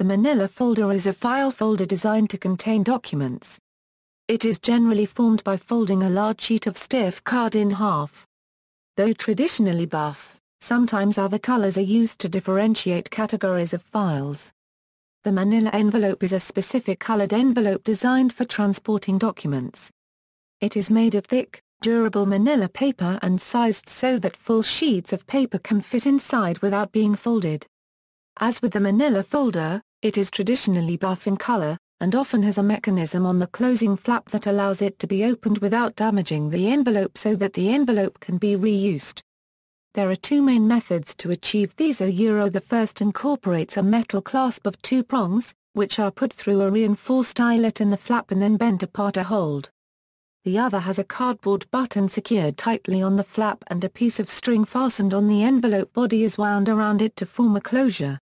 The manila folder is a file folder designed to contain documents. It is generally formed by folding a large sheet of stiff card in half. Though traditionally buff, sometimes other colors are used to differentiate categories of files. The manila envelope is a specific colored envelope designed for transporting documents. It is made of thick, durable manila paper and sized so that full sheets of paper can fit inside without being folded. As with the manila folder, it is traditionally buff in color, and often has a mechanism on the closing flap that allows it to be opened without damaging the envelope so that the envelope can be reused. There are two main methods to achieve these a Euro the first incorporates a metal clasp of two prongs, which are put through a reinforced eyelet in the flap and then bent apart to hold. The other has a cardboard button secured tightly on the flap and a piece of string fastened on the envelope body is wound around it to form a closure.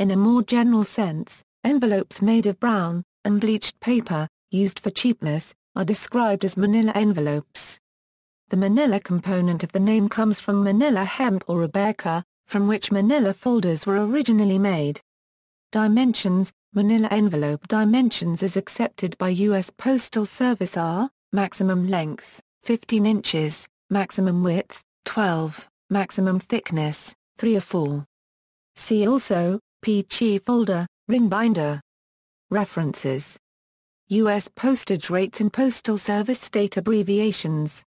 In a more general sense, envelopes made of brown, unbleached paper, used for cheapness, are described as manila envelopes. The manila component of the name comes from manila hemp or abacá, from which manila folders were originally made. Dimensions Manila envelope dimensions as accepted by U.S. Postal Service are, maximum length, 15 inches, maximum width, 12, maximum thickness, 3 or 4. See also, Pee-Chee folder, ring binder. References. U.S. postage rates and postal service state abbreviations.